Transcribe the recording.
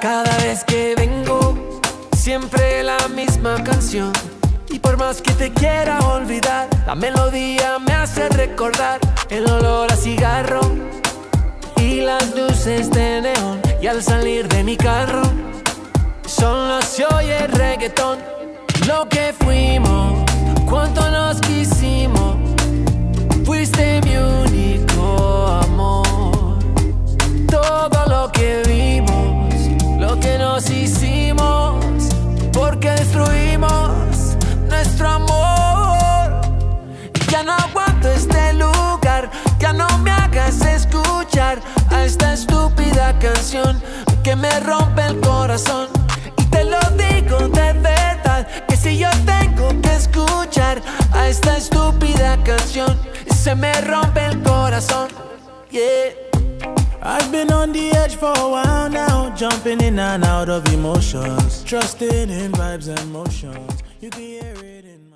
Cada vez que vengo, siempre la misma canción. Y por más que te quiera olvidar, la melodía me hace recordar el olor a cigarro y las luces de neón. Y al salir de mi carro, solo se oye reggaetón. Lo que fuimos, me rompe el corazón. Y te lo digo de verdad, que si yo tengo que escuchar a esta estúpida canción, se me rompe el corazón. Yeah. I've been on the edge for a while now, jumping in and out of emotions, trusting in vibes and motions. You can hear it in